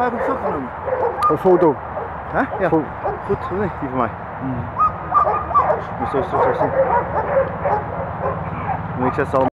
mij heb een foto. Een foto? Hè? Ja. Goed, Goed nee, die van mij. Mm. Moet zo zo. zien. Ik zet